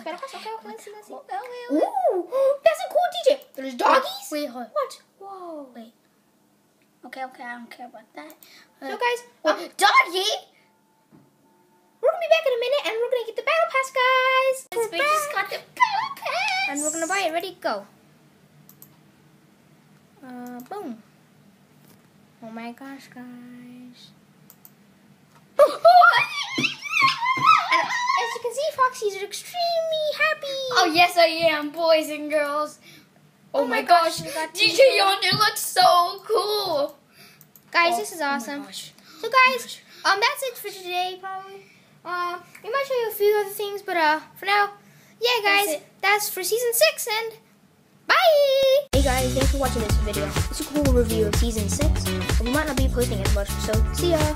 Okay, okay, let's see, let's see. Ooh, that's a cool DJ. There's doggies. Wait, hold. What? Whoa. Wait. Okay, okay, I don't care about that. So guys, Oh, um, doggy! We're gonna it. Ready? Go. Uh, boom. Oh my gosh, guys. And as you can see, Foxy's extremely happy. Oh yes, I am, boys and girls. Oh, Oh my my gosh, gosh, DJ. Yonder looks so cool. Guys, Oh, this is oh awesome. gosh. So guys, um, that's it for today, probably. Um, we might show you a few other things, but uh, for now, yeah, guys, That's that's, for season six, and bye. Hey guys, thanks for watching this video. It's a cool review of season six. We might not be posting as much, so see ya.